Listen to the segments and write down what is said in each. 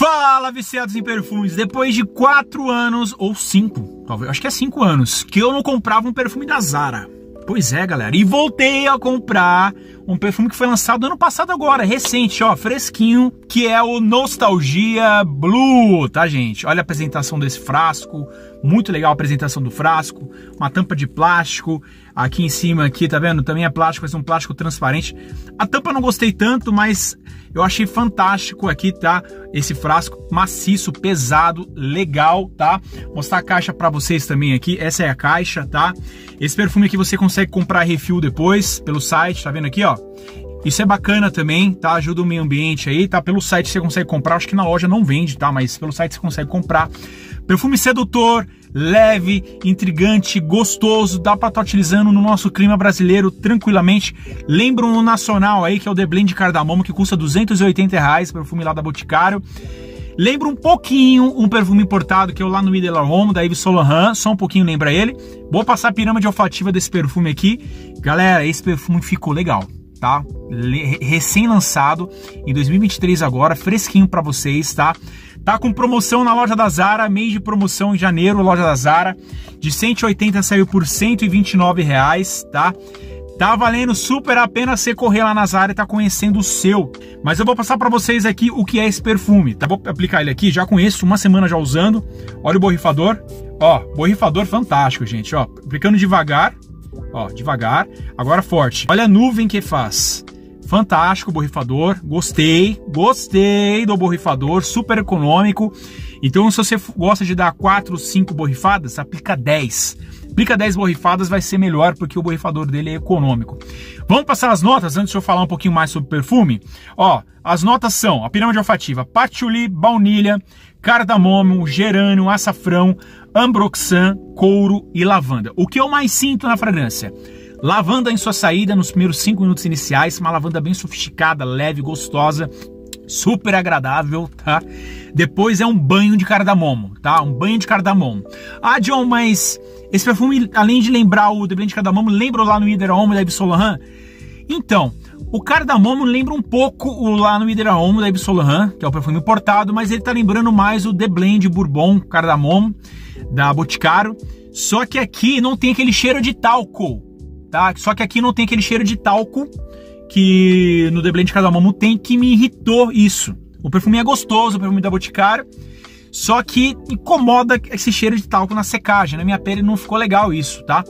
Fala, viciados em perfumes! Depois de quatro anos, ou cinco, talvez, acho que é cinco anos, que eu não comprava um perfume da Zara. Pois é, galera, e voltei a comprar um perfume que foi lançado ano passado agora, recente, ó, fresquinho, que é o Nostalgia Blue, tá, gente? Olha a apresentação desse frasco, muito legal a apresentação do frasco, uma tampa de plástico, aqui em cima aqui, tá vendo? Também é plástico, mas é um plástico transparente. A tampa não gostei tanto, mas eu achei fantástico aqui, tá? Esse frasco maciço, pesado, legal, tá? Vou mostrar a caixa para vocês também aqui. Essa é a caixa, tá? Esse perfume aqui você consegue comprar refil depois pelo site, tá vendo aqui, ó? Isso é bacana também, tá? Ajuda o meio ambiente aí, tá? Pelo site você consegue comprar, acho que na loja não vende, tá? Mas pelo site você consegue comprar. Perfume sedutor, leve, intrigante, gostoso, dá para estar tá utilizando no nosso clima brasileiro tranquilamente. Lembra um nacional aí que é o The Blend Cardamomo que custa 280 reais, perfume lá da Boticário. Lembra um pouquinho um perfume importado que é o lá no Idela Home da Yves Saint Laurent, só um pouquinho lembra ele. Vou passar a pirâmide olfativa desse perfume aqui. Galera, esse perfume ficou legal tá? Recém-lançado em 2023 agora, fresquinho para vocês, tá? Tá com promoção na loja da Zara, mês de promoção em janeiro, loja da Zara, de 180 saiu por 129 reais, tá? Tá valendo super a pena você correr lá na Zara e tá conhecendo o seu. Mas eu vou passar para vocês aqui o que é esse perfume, tá? Vou aplicar ele aqui, já conheço, uma semana já usando. Olha o borrifador. Ó, borrifador fantástico, gente, ó. Aplicando devagar, Ó, devagar. Agora forte. Olha a nuvem que faz. Fantástico borrifador. Gostei. Gostei do borrifador. Super econômico. Então, se você gosta de dar 4, 5 borrifadas, aplica 10. Aplica 10 borrifadas, vai ser melhor porque o borrifador dele é econômico. Vamos passar as notas antes de eu falar um pouquinho mais sobre perfume? Ó, as notas são a pirâmide olfativa: patchouli, baunilha, cardamomo, gerânio, açafrão, ambroxan, couro e lavanda. O que eu mais sinto na fragrância? Lavanda em sua saída nos primeiros 5 minutos iniciais, uma lavanda bem sofisticada, leve, gostosa, super agradável, tá? Depois é um banho de cardamomo, tá? Um banho de cardamomo. Ah, John, mas esse perfume, além de lembrar o The Blend de cardamomo, lembra lá no Home da Yves? Então, o cardamomo lembra um pouco o lá no Ider Home da Yves que é o perfume importado, mas ele tá lembrando mais o The Blend Bourbon cardamomo da Boticário. Só que aqui não tem aquele cheiro de talco, tá? Só que aqui não tem aquele cheiro de talco que no The Blend Cardamomo tem, que me irritou isso. O perfume é gostoso, o perfume da Boticário, só que incomoda esse cheiro de talco na secagem. Na minha pele não ficou legal isso, tá?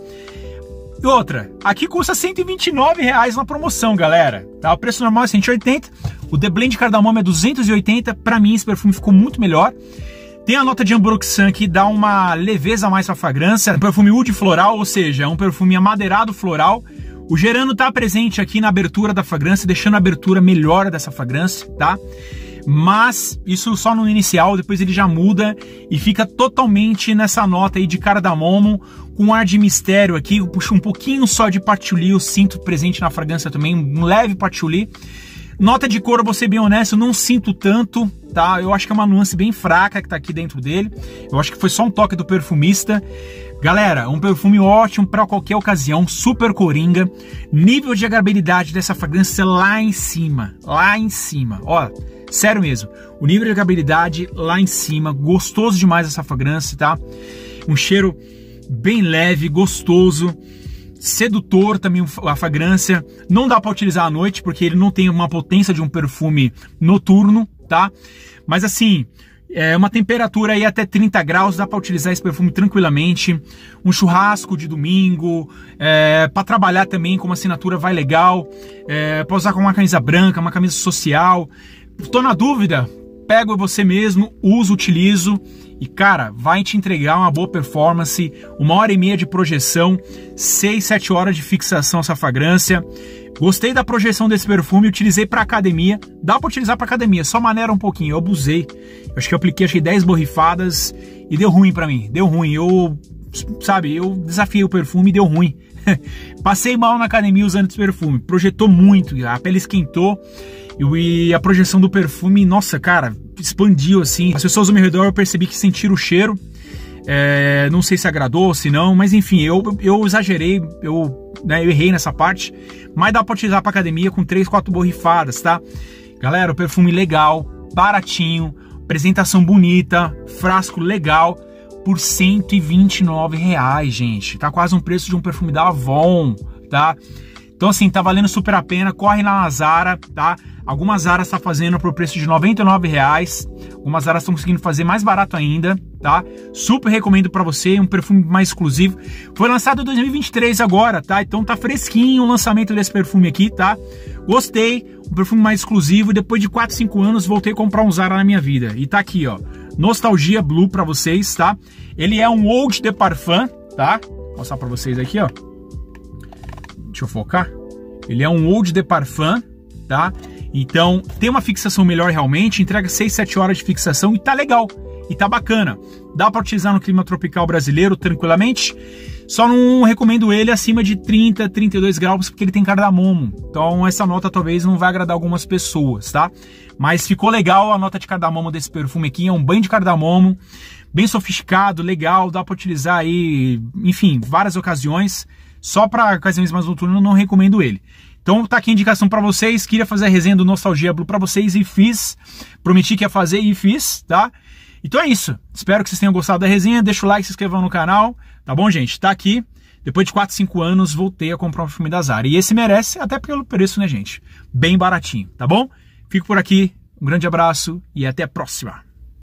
E outra, aqui custa 129 reais na promoção, galera. Tá? O preço normal é 180, o The Blend Cardamomo é 280. Para mim esse perfume ficou muito melhor. Tem a nota de Ambroxan que dá uma leveza mais pra fragrância, um perfume wood floral, ou seja, é um perfume amadeirado floral. O gerano está presente aqui na abertura da fragrância, deixando a abertura melhor dessa fragrância, tá? Mas isso só no inicial, depois ele já muda e fica totalmente nessa nota aí de cardamomo, com um ar de mistério aqui, puxa um pouquinho só de patchouli, eu sinto presente na fragrância também, um leve patchouli. Nota de cor, vou ser bem honesto, não sinto tanto, tá? Eu acho que é uma nuance bem fraca que tá aqui dentro dele. Eu acho que foi só um toque do perfumista. Galera, um perfume ótimo para qualquer ocasião, super coringa. Nível de agradabilidade dessa fragrância lá em cima, lá em cima. Ó, sério mesmo. O nível de agradabilidade lá em cima, gostoso demais essa fragrância, tá? Um cheiro bem leve, gostoso sedutor também a fragrância. Não dá para utilizar à noite porque ele não tem uma potência de um perfume noturno, tá? Mas assim, é uma temperatura aí até 30 graus, dá para utilizar esse perfume tranquilamente. Um churrasco de domingo, é, para trabalhar também com uma assinatura vai legal. É, para usar com uma camisa branca, uma camisa social. Tô na dúvida, pego você mesmo, uso, utilizo e cara, vai te entregar uma boa performance, uma hora e meia de projeção, 6, 7 horas de fixação essa fragrância. Gostei da projeção desse perfume, utilizei para academia. Dá para utilizar para academia, só maneira um pouquinho. Eu abusei. Eu acho que eu apliquei que 10 borrifadas e deu ruim para mim. Deu ruim. Eu, sabe, eu desafiei o perfume e deu ruim. Passei mal na academia usando esse perfume. Projetou muito, a pele esquentou. E a projeção do perfume, nossa, cara, expandiu assim. As pessoas ao meu redor eu percebi que sentiram o cheiro. É, não sei se agradou, se não, mas enfim, eu, eu exagerei, eu, né, eu errei nessa parte. Mas dá pra utilizar pra academia com 3, 4 borrifadas, tá? Galera, o perfume legal, baratinho, apresentação bonita, frasco legal, por 129 reais, gente. Tá quase um preço de um perfume da Avon, tá? Então, assim, tá valendo super a pena. Corre lá na Zara, tá? Algumas Zaras tá fazendo por preço de 99 reais. Algumas Zaras estão conseguindo fazer mais barato ainda, tá? Super recomendo para você, um perfume mais exclusivo. Foi lançado em 2023 agora, tá? Então tá fresquinho o lançamento desse perfume aqui, tá? Gostei, um perfume mais exclusivo. Depois de 4, 5 anos, voltei a comprar um Zara na minha vida. E tá aqui, ó. Nostalgia Blue para vocês, tá? Ele é um Old de Parfum, tá? Vou mostrar para vocês aqui, ó. Deixa eu focar. Ele é um Old de Parfum, tá? Então, tem uma fixação melhor realmente, entrega 6, 7 horas de fixação e tá legal. E tá bacana. Dá para utilizar no clima tropical brasileiro tranquilamente. Só não recomendo ele acima de 30, 32 graus, porque ele tem cardamomo. Então essa nota talvez não vai agradar algumas pessoas, tá? Mas ficou legal a nota de cardamomo desse perfume aqui, é um banho de cardamomo, bem sofisticado, legal, dá para utilizar aí, enfim, várias ocasiões. Só para ocasiões mais noturnas não recomendo ele. Então tá aqui a indicação para vocês. Queria fazer a resenha do Nostalgia Blue para vocês e fiz. Prometi que ia fazer e fiz, tá? Então é isso. Espero que vocês tenham gostado da resenha. Deixa o like, se inscrevam no canal. Tá bom, gente? Tá aqui. Depois de 4, 5 anos, voltei a comprar um filme da Zara. E esse merece, até pelo preço, né, gente? Bem baratinho, tá bom? Fico por aqui. Um grande abraço e até a próxima.